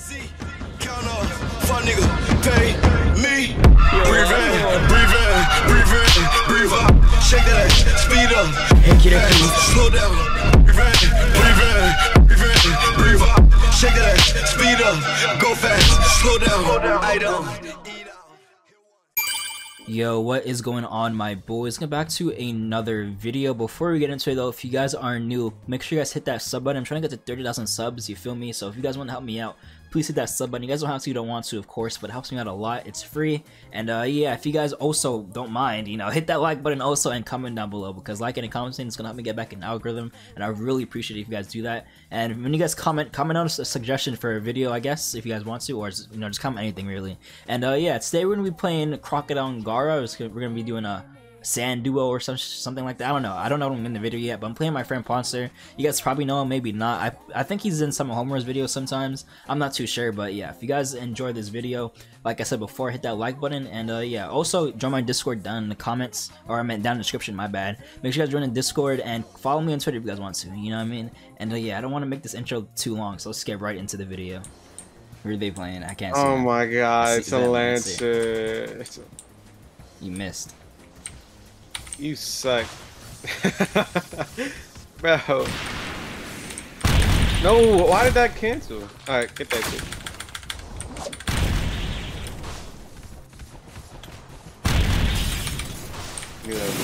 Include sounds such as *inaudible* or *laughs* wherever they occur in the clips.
Count up, fuck nigga, pay me. Breathe in, breathe in, breathe in, breathe out. Shake that ass, speed up. Slow down. Breathe in, breathe in, breathe in, breathe out. Shake that ass, speed up. Go fast, slow down. I don't. Yo, what is going on my boys? Come back to another video. Before we get into it though, if you guys are new, make sure you guys hit that sub button. I'm trying to get to 30,000 subs, you feel me? So if you guys want to help me out, please hit that sub button. You guys don't have to, you don't want to, of course, but it helps me out a lot. It's free. And uh, yeah, if you guys also don't mind, you know, hit that like button also and comment down below because liking and commenting is going to help me get back in the algorithm. And I really appreciate if you guys do that. And when you guys comment, comment on a suggestion for a video, I guess, if you guys want to, or you know, just comment anything really. And uh, yeah, today we're going to be playing Crocodile Gaara. We're going to be doing a sand duo or some something like that. I don't know. I don't know him in the video yet, but I'm playing my friend Poncer. You guys probably know him, maybe not. I, I think he's in some of Homer's videos sometimes. I'm not too sure, but yeah, if you guys enjoy this video, like I said before, hit that like button, and uh, yeah, also join my Discord down in the comments, or I meant down in the description, my bad. Make sure you guys join the Discord, and follow me on Twitter if you guys want to, you know what I mean? And uh, yeah, I don't want to make this intro too long, so let's get right into the video. Who are they playing? I can't see. Oh my god, it's a exactly what I see. Lancer. You missed. You suck. *laughs* Bro. No, why did that cancel? Alright, get that shit. Knew that was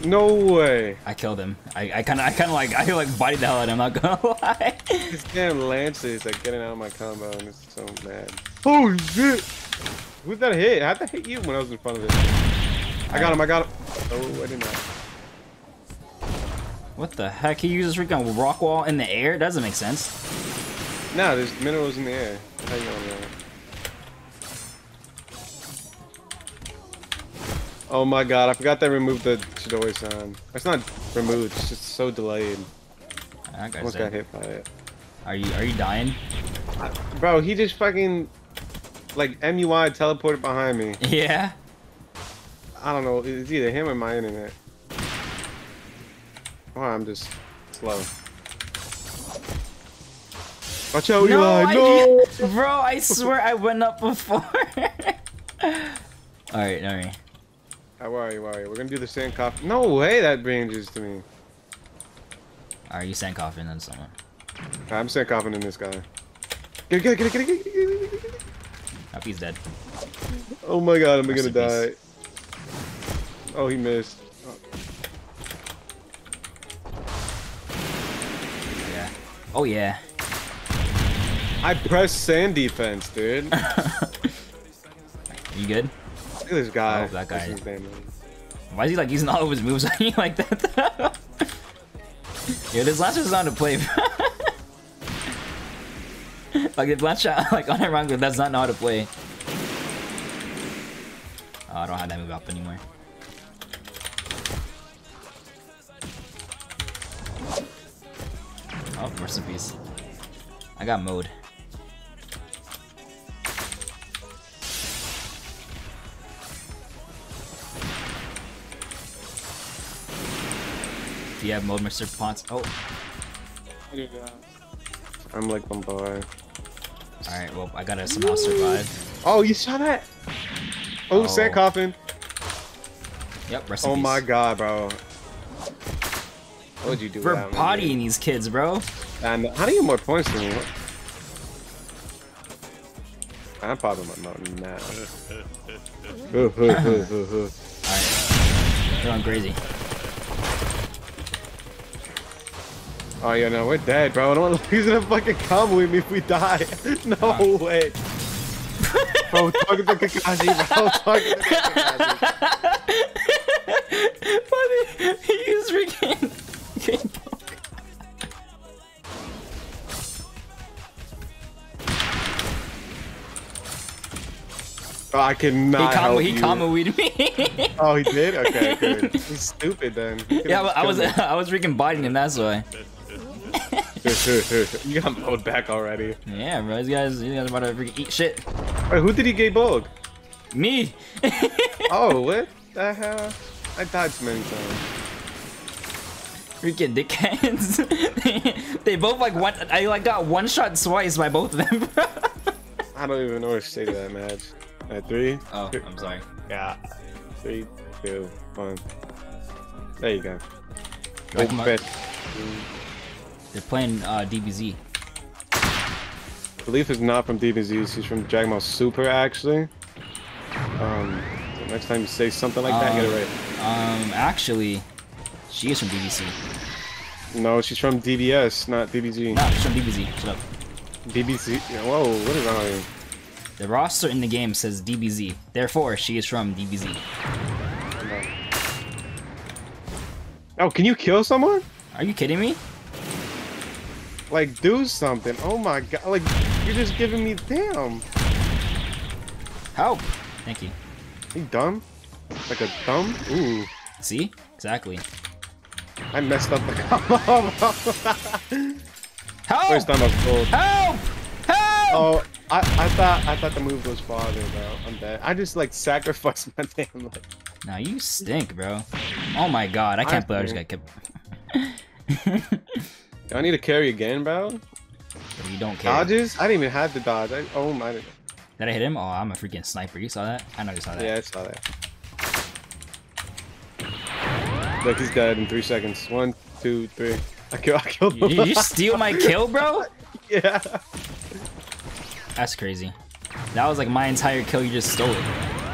gonna No way. I killed him. I, I kind of, I kind of like, I like bodied the hell out of him. I'm not gonna *laughs* lie. This damn Lancer is like getting out of my combo and it's so mad. Oh shit! Who'd that hit? How'd that hit you when I was in front of it? I got him, I got him. Oh, I did not. What the heck? He uses freaking rock wall in the air? That doesn't make sense. Nah, there's minerals in the air. How you going there? Oh my god, I forgot they removed the Chidori sound. It's not removed, it's just so delayed. That guy's Almost got hit by it. Are you, are you dying? Bro, he just fucking like MUI teleported behind me. Yeah. I don't know, it's either him or my internet. Or I'm just slow. Watch out, No, Eli! I, No! *laughs* bro, I swear I went up before. *laughs* all right, all right. How are you? Are you? We're gonna do the sand coffin. No way that ranges to me. Are you sand coffin then someone? I'm sand coughing in this guy. Get it, get it, get it, get it, get it, get it, Hope he's dead. Oh my god, am I gonna die? Oh, he missed. Yeah. Oh yeah. I pressed sand defense, dude. *laughs* You good? Look at this guy. Oh, that guy. This is damn- Why is he like using all of his moves on you like that? *laughs* Yo, this last one's not to play. *laughs* like if last shot *laughs* like on wrong, that's not know how to play. Oh, I don't have that move up anymore. Oh, rest in peace. I got mode. Do you have mode, Mr. Ponce? Oh, I'm like Bombard. Alright, well, I gotta somehow survive. Oh, you saw that? Oh, Oh. sand coffin. Yep, rest in Oh peace. my god, bro. What would you do? We're without me, bodying these kids, bro. dude? And how do you get more points than me? I'm probably not now. *laughs* Alright. They're going crazy. Oh yeah, no, we're dead, bro. I don't want to *laughs* lose in a fucking combo with me if we die. *laughs* No way. bro, talking to Kakashi, bro. Talking to Kakashi. Funny, he used freaking game poke. Oh, I He cannot combo, help he combo weed me. *laughs* Oh, he did? Okay, good. He's stupid then. He yeah, but I was. I was freaking biting him. That's why. *laughs* you got mode back already. Yeah, bro. These guys, these guys about to freaking eat shit. Wait, who did he get bug? Me. *laughs* Oh, what the hell? I died so many times. freaking dickheads. they, *laughs* They both like one. I like got one shot twice by both of them. I don't even know what to say to that match. At three. oh, I'm sorry. Yeah. Three, two, one. There you go. Ball- fist. They're playing uh, DBZ. Belief is not from DBZ. She's from Dragon Ball Super, actually. Um, next time you say something like that, get it right. Um, actually, she is from DBZ. No, she's from DBS, not DBZ. No, she's from DBZ. Shut up. DBZ. Whoa, what is wrong with you? The roster in the game says DBZ. Therefore, she is from DBZ. Oh, can you kill someone? Are you kidding me? Like, do something. Oh my god. Like, you're just giving me damn. Help! Thank you. You dumb? Like a thumb? Ooh. See? Exactly. I messed up the combo. *laughs* Help! First time I've pulled. Help! Help! Oh, I, I thought I thought the move was farther, bro. I'm dead. I just like sacrificed my damn life. Now you stink, bro. Oh my god, I can't believe I just got kept. *laughs* Do I need to carry again, bro? you don't care. Dodges? I didn't even have the dodge. I, oh my. Did I hit him? Oh, I'm a freaking sniper. You saw that? I know you saw that. Yeah, I saw that. Look, he's dead in three seconds. One, two, three. I killed. I killed You, him. you steal my kill, bro? *laughs* yeah. That's crazy. That was like my entire kill. You just stole it.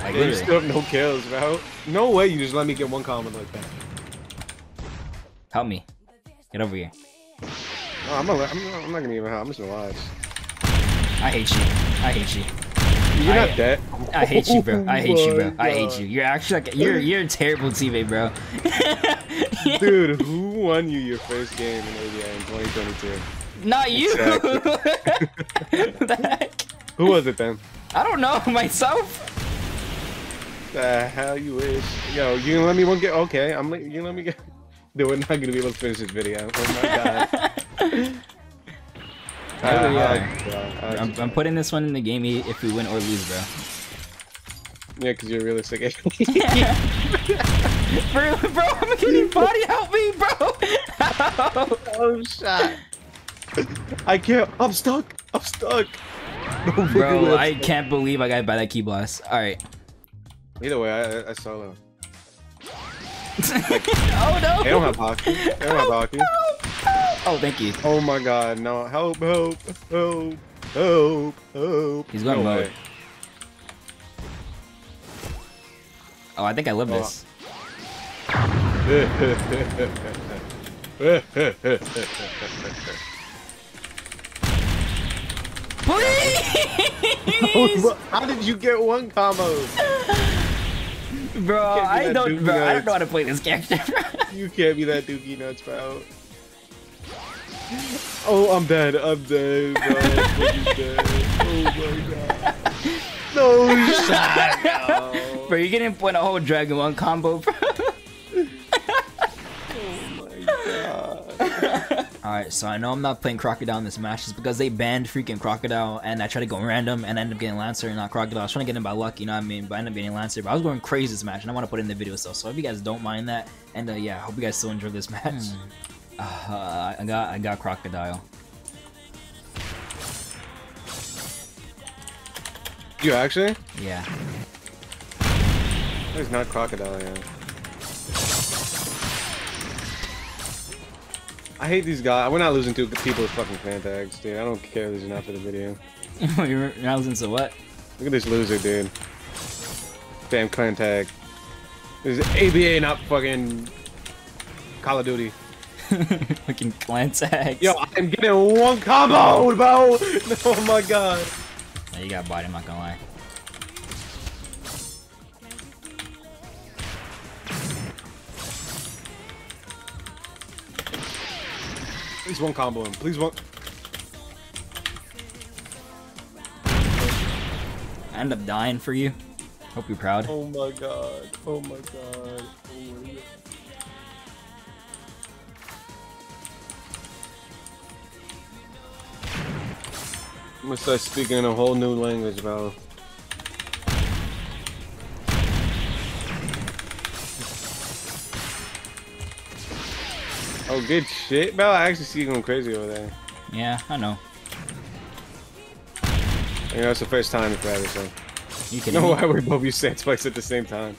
Like Yeah, you still have no kills, bro. No way you just let me get one comment like that. Help me. Get over here. No, I'm, not, I'm, not, I'm not gonna even help. I'm just gonna watch. I hate you. I hate you. You're I- not dead. I hate you, bro. I hate you, *laughs* Oh bro. my I hate you. You're actually like you're you're a terrible teammate, bro. *laughs* Dude, who won you your first game in ABA in 2022? Not you. Exactly. *laughs* Who was it then? I don't know myself. The hell you wish? Yo, you gonna let me one get? Okay, I'm. You gonna let me get? Dude, we're not gonna be able to finish this video. Oh my god. Uh, yeah. I'm, I'm putting this one in the game e- if we win or lose, bro. Yeah, because you're really sick. *laughs* *laughs* bro, bro, I'm getting body. Help me, bro. *laughs* oh shot. I can't. I'm stuck. I'm stuck. No, bro, I can't believe I got by that ki blast. All right. Either way, I, I solo. oh no. They don't have hockey. They don't have hockey. Oh, thank you. Oh my god, no. Help, help, help, help, help. He's going no mode. way. Oh, I think I live Oh. this. Please, *laughs* How did you get one combo? bro. I don't, dude, bro. I don't know how to play this character. You can't be that dookie nuts, bro. Oh, I'm dead. I'm dead, bro. I'm dead. Oh my god. No shot. No. bro, you're getting point a whole Dragon One combo, bro. *laughs* Oh my god. Alright, so I know I'm not playing Crocodile in this match just because they banned freaking Crocodile and I tried to go random and ended up getting Lancer and not Crocodile. I was trying to get him by luck, you know what I mean? But I ended up getting Lancer. But I was going crazy this match and I want to put it in the video still. So if you guys don't mind that, and uh, yeah, I hope you guys still enjoy this match. Uh, I got I got Crocodile. You actually? Yeah. There's not crocodile yet. I hate these guys. We're not losing to people with fucking fan tags, dude. I don't care if this is not for the video. *laughs* You're now into what? Look at this loser, dude. Damn clan tag. This is ABA, not fucking Call of Duty. *laughs* Fucking clan tags. Yo, I'm getting one combo, bro. *laughs* Oh my god. You got body, I'm not gonna lie. Please one combo him. Please one. I end up dying for you. Hope you're proud. Oh my god. Oh my god. Oh my god. I'm gonna start speaking in a whole new language, bro. Oh, good shit, bro. I actually see you going crazy over there. Yeah, I know. You know, it's the first time forever, so. You can. *laughs* No why we both use sand spikes at the same time.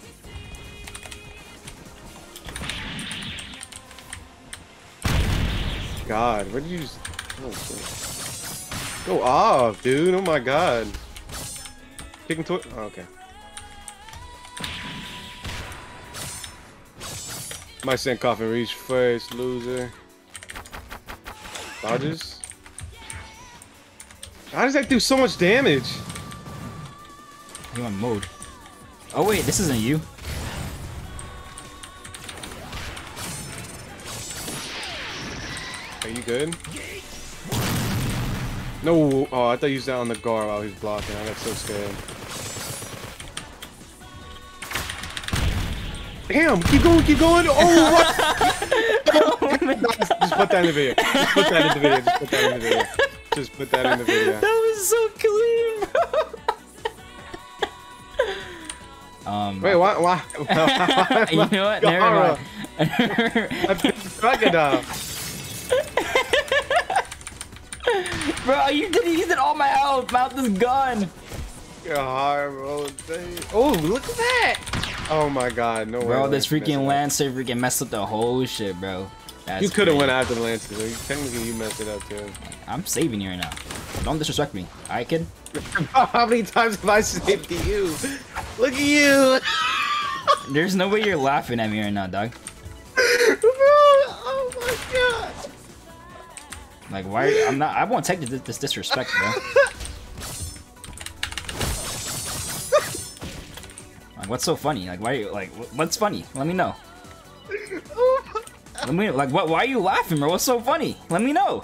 God, what did you just... Oh, shit. Go off, dude. Oh my god. Kicking to Oh, okay. My sand coffin reach first, loser. Dodges? How does that do so much damage? You on mode? Oh wait, this isn't you. Are you good? No, oh, I thought you used that on the guard while he was blocking. I got so scared. Damn, keep going, keep going. Oh, what? *laughs* Just put that in the video. Just put that in the video. Just put that in the video. Just put that in the video. That was so clean, bro. um. Wait, why? Why? why *laughs* you know what? Never *laughs* mind. I'm just crocodile. Bro, you did you it all my health. Mount this gun. God, bro. dang. Oh, look at that. Oh my God, no way. Bro, this freaking. Lancer freaking messed up the whole shit, bro. That's You could have went after the Lance. though. Technically, you messed it up too. I'm saving you right now. Don't disrespect me. Alright, *laughs* kid? How many times have I saved you? Look at you! *laughs* There's no way you're laughing at me right now, dog. Like, why? I'm not. I won't take this, this disrespect, bro. Like, what's so funny? Like, why? Are you, like, what's funny? Let me know. Let me like, what? Why are you laughing, bro? What's so funny? Let me know.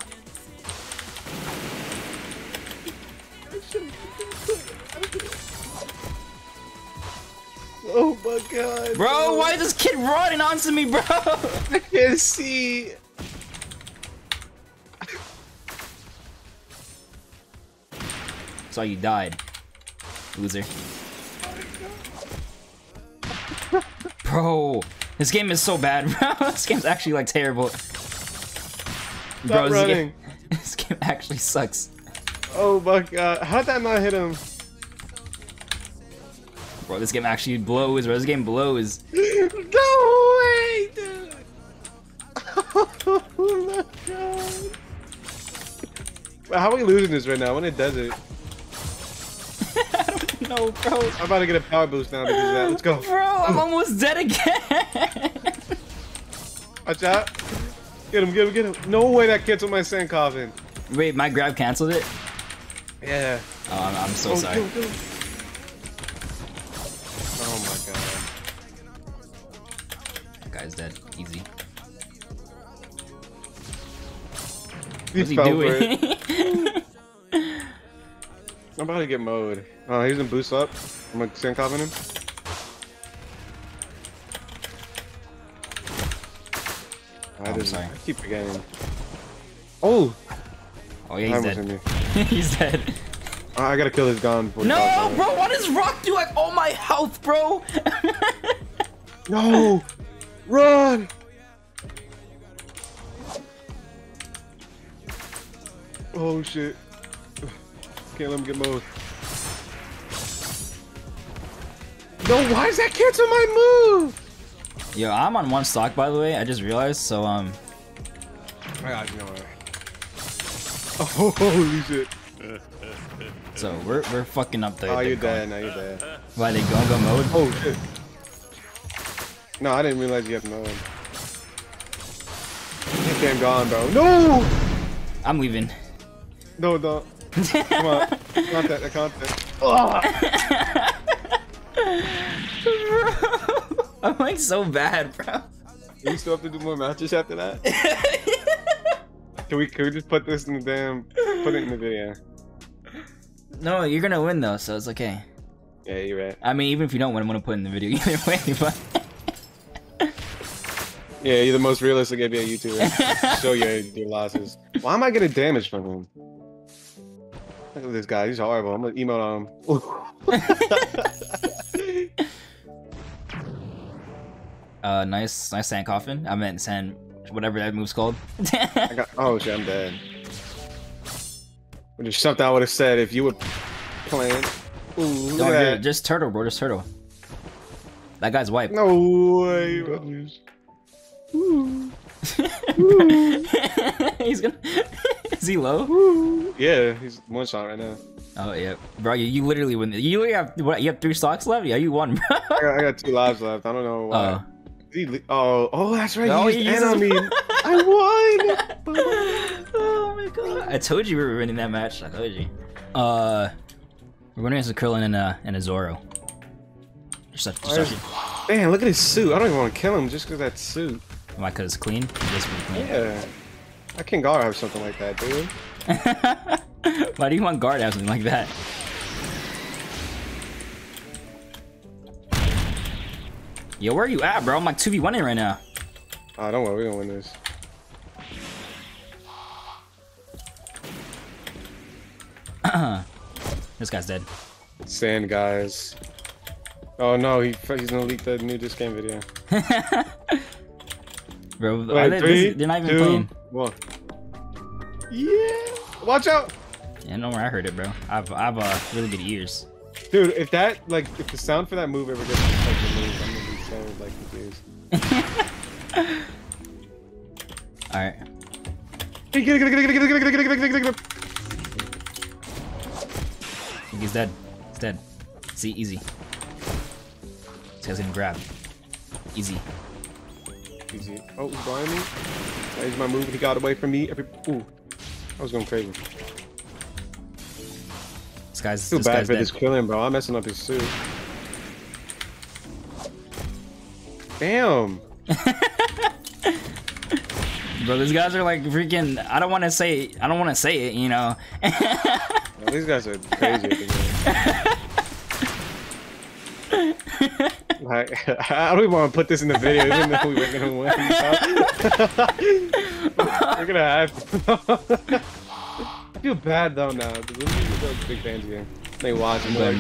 Oh my god! Bro, why is this kid running onto me, bro? I can't see. Saw you died, loser. Bro, this game is so bad, *laughs* bro. This game's actually like terrible. Stop Bro, this running. game, *laughs* this game actually sucks. Oh my god! How'd that not hit him? Bro, this game actually blows, bro. This game blows. *laughs* No way, dude! Oh my god! How are we losing this right now? When it does it, No, bro. I'm about to get a power boost now because of that. Let's go. Bro, I'm almost dead again. Watch out! Get him! Get him! Get him! No way that canceled my sand coffin. Wait, my grab canceled it? Yeah. Oh, I'm, I'm so Oh, sorry. go, go. Oh my god. That guy's dead. Easy. He What's he for doing? *laughs* it. I'm about to get mode. Oh, he's in boost up. I'm gonna sand coffin him. I, I'm didn't- sorry. I keep forgetting. Oh! oh yeah, *laughs* he's dead. he's dead. Oh, I gotta kill this gun before he No, falls bro, what does Rock do? Like all my health, bro. No! Run! Oh shit. Can't let him get mode. No, why does that cancel my move? Yo, I'm on one stock by the way. I just realized. So um, I got you know? Oh, *laughs* holy shit. so we're we're fucking up there. Oh, you're dead. Now you're dead. Why they go go mode? Oh shit. No, I didn't realize you had mode. Get damn gone, bro. No! I'm leaving. No, don't. Come on. Contact, uh, contact. Oh! *laughs* I'm like so bad, bro. Do we still have to do more matches after that? *laughs* Can we, can we just put this in the damn, put it in the video? No, you're gonna win though, so it's okay. Yeah, you're right. I mean, even if you don't win, I'm gonna put it in the video *laughs* either way. But Yeah, you're the most realistic ABA YouTuber. Show your, your losses. Why am I getting damage from him? Look at this guy, he's horrible. I'm gonna email on him. *laughs* uh, nice, nice sand coffin. I meant sand whatever that move's called. *laughs* I got. Oh shit, I'm dead. There's something I would have said if you were playing. Ooh, look at that. just turtle, bro. Just turtle. That guy's wiped. No way. bro. *laughs* he's gonna. Is he low? Yeah, he's one shot right now. Oh yeah, bro. You, you literally win. You literally have what? You have three stocks left. Yeah, you won, bro. I got, I got two lives left. I don't know why. Oh. Is he oh, oh, that's right. Oh, he he used enemy. *laughs* I won. oh my god! I told you we were winning that match. I told you. Uh, we're winning against a Krillin and a and a Zoro. Just, just, Why is- just, Damn, look at his suit. I don't even want to kill him just because that suit. why? Cause it's clean. It is pretty clean. Yeah. I can guard have something like that, dude. *laughs* Why do you want guard to have something like that? Yo, where are you at, bro? I'm like 2v1ing right now. Oh, don't worry, we're gonna win this. *clears throat* This guy's dead. Sand guys. Oh no, he he's gonna leak the new Disgame video. *laughs* Bro, are Wait, they, three, this- they're not even two, playing. One. Yeah. Watch out, Yeah, no, I heard it, bro. I've I've uh, really good ears. dude. If that like if the sound for that move ever gets like removed, I'm gonna be so like confused. All right. Get it, get it, get it, get it, get it, get it, get it, get it, get it. I think he's dead. He's dead. See, easy. This guy's gonna grab. Easy. Easy. Oh, he's behind me. That is my move. He got away from me. Every ooh, I was going crazy. This guy's. Too this bad guy's for dead. this killing, bro. I'm messing up his suit. Damn. *laughs* Bro, these guys are like freaking. I don't want to say. I don't want to say it. You know. *laughs* These guys are crazy. *laughs* at the game. Like, I don't even want to put this in the video, even though we were gonna win. *laughs* we're gonna have. To. *laughs* I feel bad though now. Go big fans here. they watch and like,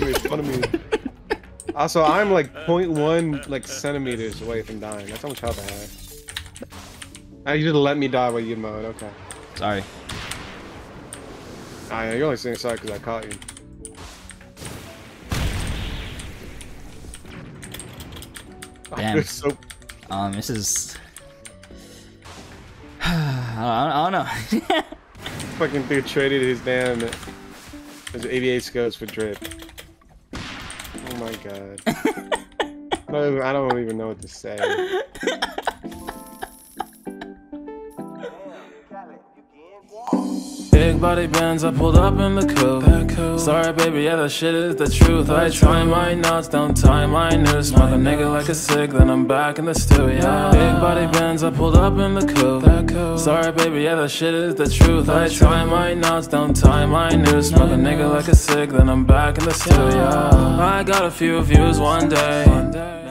make fun of me. Also, I'm like 0.1 like centimeters away from dying. That's how much health I have. Ah, you just let me die while you mode. Okay. Sorry. Ah, yeah, you're only saying sorry because I caught you. Damn. So Um, this is. *sighs* I don't, I don't know. *laughs* fucking dude traded his damn his AV8 scopes for drip. Oh my god. I don't even- I don't even know what to say. *laughs* body bends, I pulled up in the coupe. Sorry, baby, yeah, that shit is the truth. I try my knots, don't tie my noose. Smoke a nigga like a sick, then I'm back in the studio. Big body bends, I pulled up in the coupe. Sorry, baby, yeah, that shit is the truth. I try my knots, don't tie my noose. Smoke a nigga like a sick, then I'm back in the studio. I got a few views one day.